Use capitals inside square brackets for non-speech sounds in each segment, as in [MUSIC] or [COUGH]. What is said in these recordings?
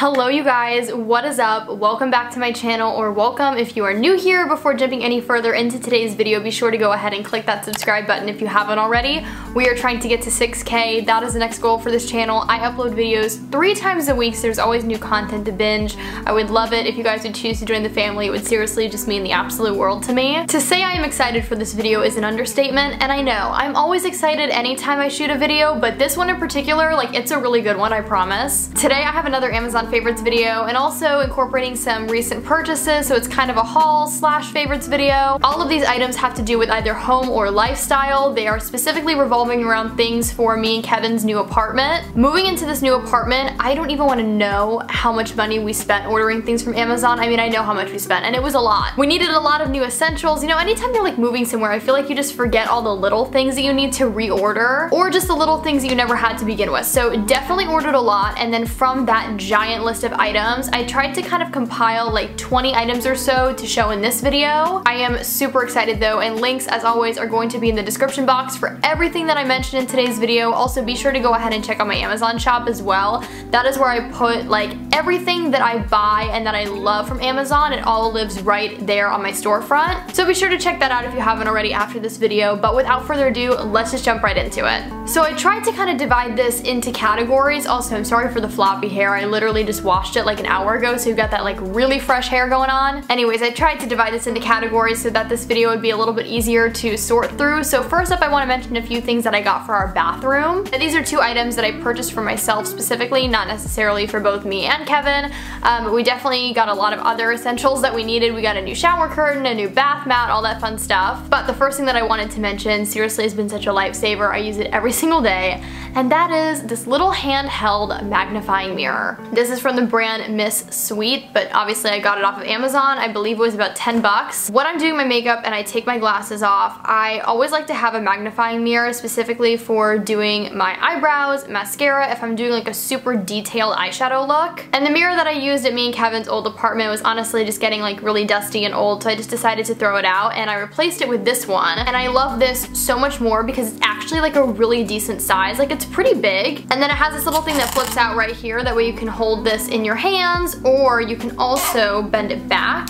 Hello you guys, what is up? Welcome back to my channel or welcome if you are new here. Before jumping any further into today's video, be sure to go ahead and click that subscribe button if you haven't already. We are trying to get to 6k, that is the next goal for this channel. I upload videos three times a week so there's always new content to binge. I would love it if you guys would choose to join the family. It would seriously just mean the absolute world to me. To say I am excited for this video is an understatement and I know, I'm always excited anytime I shoot a video but this one in particular, like it's a really good one I promise. Today I have another Amazon favorites video and also incorporating some recent purchases so it's kind of a haul slash favorites video. All of these items have to do with either home or lifestyle. They are specifically revolving around things for me and Kevin's new apartment. Moving into this new apartment, I don't even want to know how much money we spent ordering things from Amazon. I mean, I know how much we spent and it was a lot. We needed a lot of new essentials. You know, anytime you're like moving somewhere, I feel like you just forget all the little things that you need to reorder or just the little things you never had to begin with. So definitely ordered a lot and then from that giant list of items. I tried to kind of compile like 20 items or so to show in this video. I am super excited though and links as always are going to be in the description box for everything that I mentioned in today's video. Also be sure to go ahead and check out my Amazon shop as well. That is where I put like everything that I buy and that I love from Amazon. It all lives right there on my storefront. So be sure to check that out if you haven't already after this video. But without further ado, let's just jump right into it. So I tried to kind of divide this into categories. Also, I'm sorry for the floppy hair. I literally just washed it like an hour ago, so you've got that like really fresh hair going on. Anyways, I tried to divide this into categories so that this video would be a little bit easier to sort through. So first up, I want to mention a few things that I got for our bathroom. Now, these are two items that I purchased for myself specifically, not necessarily for both me and Kevin. Um, we definitely got a lot of other essentials that we needed. We got a new shower curtain, a new bath mat, all that fun stuff. But the first thing that I wanted to mention, seriously has been such a lifesaver. I use it every [LAUGHS] single day, and that is this little handheld magnifying mirror. This is from the brand Miss Sweet, but obviously I got it off of Amazon. I believe it was about 10 bucks. When I'm doing my makeup and I take my glasses off, I always like to have a magnifying mirror specifically for doing my eyebrows, mascara, if I'm doing like a super detailed eyeshadow look. And the mirror that I used at me and Kevin's old apartment was honestly just getting like really dusty and old, so I just decided to throw it out and I replaced it with this one. And I love this so much more because it's actually like a really decent size. Like it's pretty big. And then it has this little thing that flips out right here. That way you can hold this in your hands or you can also bend it back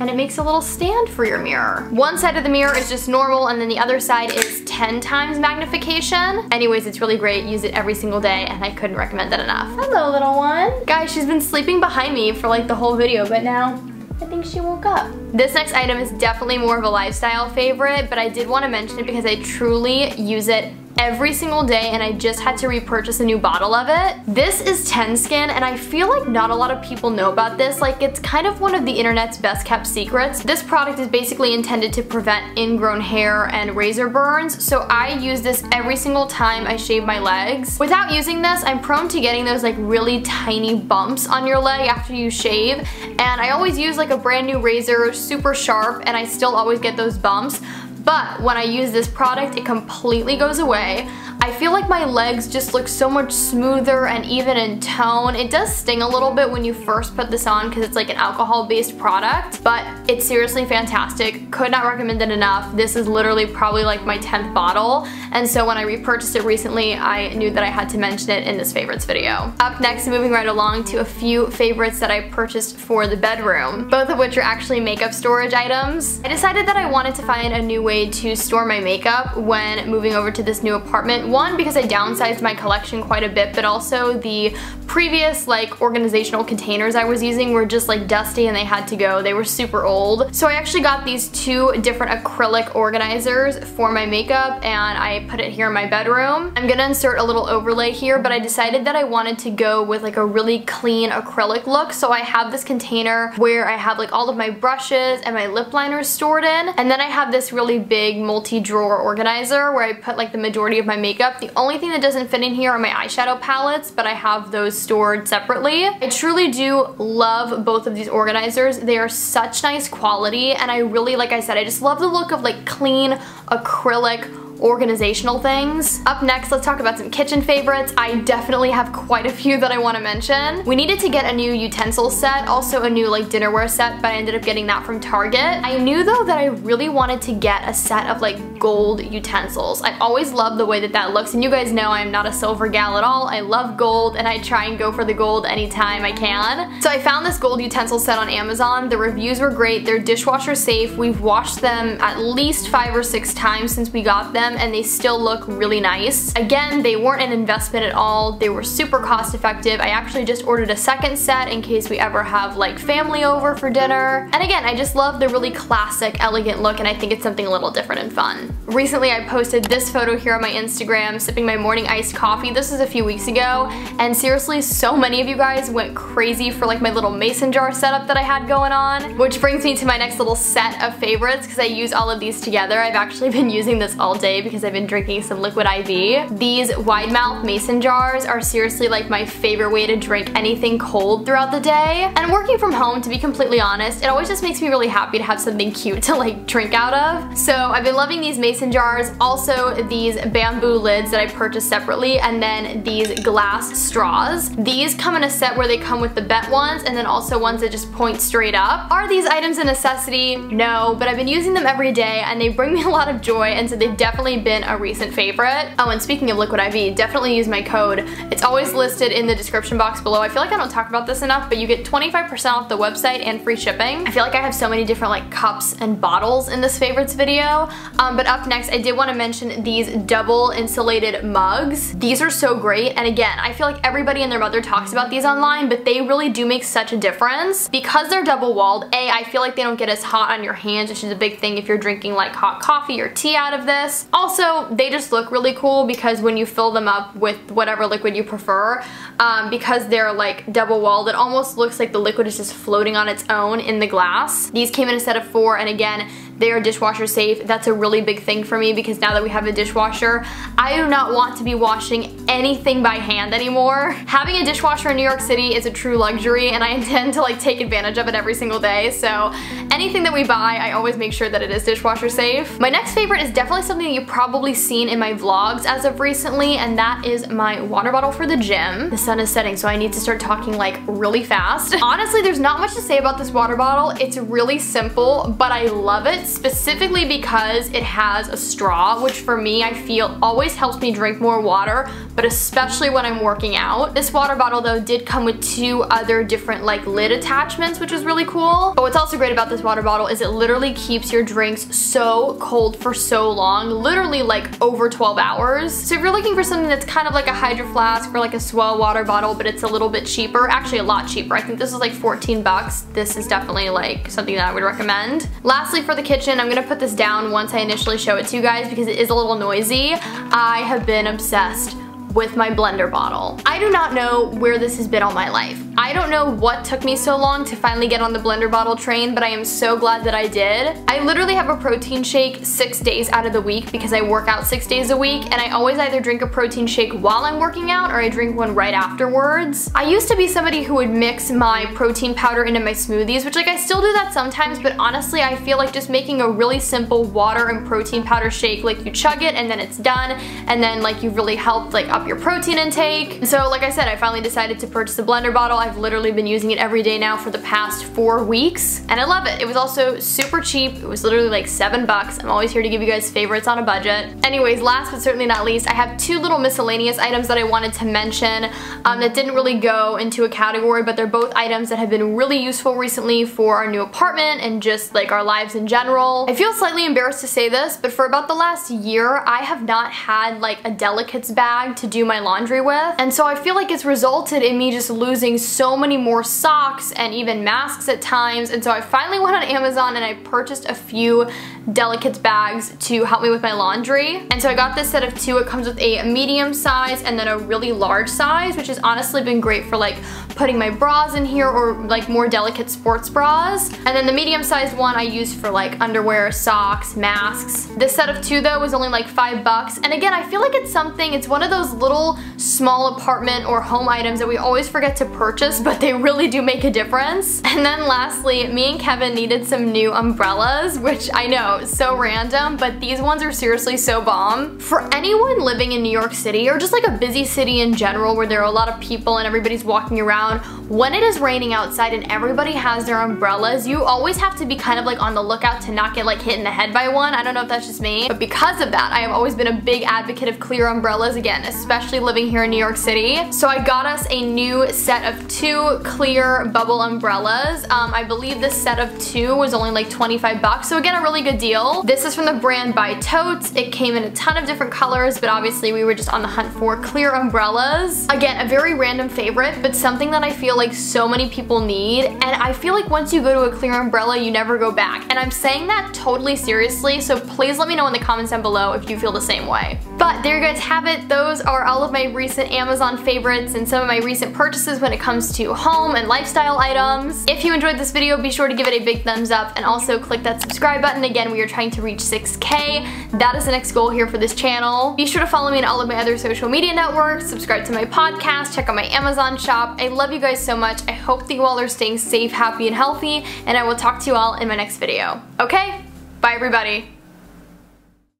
and it makes a little stand for your mirror. One side of the mirror is just normal and then the other side is 10 times magnification. Anyways, it's really great. Use it every single day and I couldn't recommend it enough. Hello, little one. Guys, she's been sleeping behind me for like the whole video, but now I think she woke up. This next item is definitely more of a lifestyle favorite, but I did want to mention it because I truly use it every single day and I just had to repurchase a new bottle of it. This is Tend Skin and I feel like not a lot of people know about this. Like it's kind of one of the internet's best kept secrets. This product is basically intended to prevent ingrown hair and razor burns. So I use this every single time I shave my legs. Without using this, I'm prone to getting those like really tiny bumps on your leg after you shave. And I always use like a brand new razor, super sharp, and I still always get those bumps. But when I use this product, it completely goes away. I feel like my legs just look so much smoother and even in tone. It does sting a little bit when you first put this on because it's like an alcohol-based product, but it's seriously fantastic. Could not recommend it enough. This is literally probably like my 10th bottle, and so when I repurchased it recently, I knew that I had to mention it in this favorites video. Up next, moving right along to a few favorites that I purchased for the bedroom, both of which are actually makeup storage items. I decided that I wanted to find a new way to store my makeup when moving over to this new apartment one, because I downsized my collection quite a bit, but also the previous like organizational containers I was using were just like dusty and they had to go. They were super old. So I actually got these two different acrylic organizers for my makeup and I put it here in my bedroom. I'm gonna insert a little overlay here, but I decided that I wanted to go with like a really clean acrylic look. So I have this container where I have like all of my brushes and my lip liners stored in. And then I have this really big multi-drawer organizer where I put like the majority of my makeup The only thing that doesn't fit in here are my eyeshadow palettes, but I have those stored separately. I truly do love both of these organizers. They are such nice quality, and I really, like I said, I just love the look of like clean acrylic organizational things. Up next, let's talk about some kitchen favorites. I definitely have quite a few that I want to mention. We needed to get a new utensil set, also a new like dinnerware set, but I ended up getting that from Target. I knew though that I really wanted to get a set of like gold utensils. I always love the way that that looks and you guys know I'm not a silver gal at all. I love gold and I try and go for the gold anytime I can. So I found this gold utensil set on Amazon. The reviews were great. They're dishwasher safe. We've washed them at least five or six times since we got them and they still look really nice. Again, they weren't an investment at all. They were super cost effective. I actually just ordered a second set in case we ever have like family over for dinner. And again, I just love the really classic, elegant look and I think it's something a little different and fun. Recently I posted this photo here on my Instagram sipping my morning iced coffee. This was a few weeks ago and seriously so many of you guys went crazy for like my little mason jar setup that I had going on. Which brings me to my next little set of favorites because I use all of these together. I've actually been using this all day because I've been drinking some liquid IV. These wide mouth mason jars are seriously like my favorite way to drink anything cold throughout the day. And working from home, to be completely honest, it always just makes me really happy to have something cute to like drink out of. So I've been loving these mason jars, also these bamboo lids that I purchased separately, and then these glass straws. These come in a set where they come with the bent ones and then also ones that just point straight up. Are these items a necessity? No, but I've been using them every day and they bring me a lot of joy and so they've definitely been a recent favorite. Oh, and speaking of Liquid IV, definitely use my code. It's always listed in the description box below. I feel like I don't talk about this enough, but you get 25% off the website and free shipping. I feel like I have so many different like cups and bottles in this favorites video. Um, but up next, I did want to mention these double insulated mugs. These are so great. And again, I feel like everybody and their mother talks about these online, but they really do make such a difference. Because they're double walled, A, I feel like they don't get as hot on your hands, which is a big thing if you're drinking like hot coffee or tea out of this. Also, they just look really cool because when you fill them up with whatever liquid you prefer, um, because they're like double walled, it almost looks like the liquid is just floating on its own in the glass. These came in a set of four, and again, they are dishwasher safe. That's a really big thing for me because now that we have a dishwasher, I do not want to be washing anything by hand anymore. Having a dishwasher in New York City is a true luxury and I [LAUGHS] intend to like take advantage of it every single day. So anything that we buy, I always make sure that it is dishwasher safe. My next favorite is definitely something that you've probably seen in my vlogs as of recently and that is my water bottle for the gym. The sun is setting so I need to start talking like really fast. Honestly, there's not much to say about this water bottle. It's really simple, but I love it specifically because it has a straw, which for me, I feel always helps me drink more water, but especially when I'm working out. This water bottle though did come with two other different like lid attachments, which is really cool. But what's also great about this water bottle is it literally keeps your drinks so cold for so long, literally like over 12 hours. So if you're looking for something that's kind of like a hydro flask or like a S'well water bottle, but it's a little bit cheaper, actually a lot cheaper. I think this is like 14 bucks. This is definitely like something that I would recommend. Lastly, for the kitchen, I'm gonna put this down once I initially show it to you guys because it is a little noisy. I have been obsessed with my blender bottle. I do not know where this has been all my life. I don't know what took me so long to finally get on the blender bottle train, but I am so glad that I did. I literally have a protein shake six days out of the week because I work out six days a week, and I always either drink a protein shake while I'm working out or I drink one right afterwards. I used to be somebody who would mix my protein powder into my smoothies, which like I still do that sometimes, but honestly I feel like just making a really simple water and protein powder shake, like you chug it and then it's done, and then like you've really helped like up your protein intake. So like I said, I finally decided to purchase a blender bottle. I've literally been using it every day now for the past four weeks and I love it. It was also super cheap. It was literally like seven bucks. I'm always here to give you guys favorites on a budget. Anyways, last but certainly not least, I have two little miscellaneous items that I wanted to mention um, that didn't really go into a category, but they're both items that have been really useful recently for our new apartment and just like our lives in general. I feel slightly embarrassed to say this, but for about the last year, I have not had like a delicates bag to do my laundry with. And so I feel like it's resulted in me just losing many more socks and even masks at times. And so I finally went on Amazon and I purchased a few Delicates bags to help me with my laundry. And so I got this set of two. It comes with a medium size and then a really large size, which has honestly been great for like putting my bras in here or like more delicate sports bras. And then the medium sized one I use for like underwear, socks, masks. This set of two though was only like five bucks. And again, I feel like it's something, it's one of those little small apartment or home items that we always forget to purchase, but they really do make a difference. And then lastly, me and Kevin needed some new umbrellas, which I know so random, but these ones are seriously so bomb. For anyone living in New York City or just like a busy city in general where there are a lot of people and everybody's walking around, when it is raining outside and everybody has their umbrellas, you always have to be kind of like on the lookout to not get like hit in the head by one. I don't know if that's just me, but because of that, I have always been a big advocate of clear umbrellas again, especially living here in New York City. So I got us a new set of two clear bubble umbrellas. Um, I believe this set of two was only like 25 bucks, so again, a really good deal. This is from the brand by Totes. It came in a ton of different colors, but obviously we were just on the hunt for clear umbrellas. Again, a very random favorite, but something that I feel like so many people need, and I feel like once you go to a clear umbrella, you never go back. And I'm saying that totally seriously, so please let me know in the comments down below if you feel the same way. But there you guys have it. Those are all of my recent Amazon favorites and some of my recent purchases when it comes to home and lifestyle items. If you enjoyed this video, be sure to give it a big thumbs up and also click that subscribe button. Again, we are trying to reach 6k. That is the next goal here for this channel. Be sure to follow me on all of my other social media networks, subscribe to my podcast, check out my Amazon shop. I love you guys so much. I hope that you all are staying safe, happy, and healthy, and I will talk to you all in my next video. Okay? Bye everybody.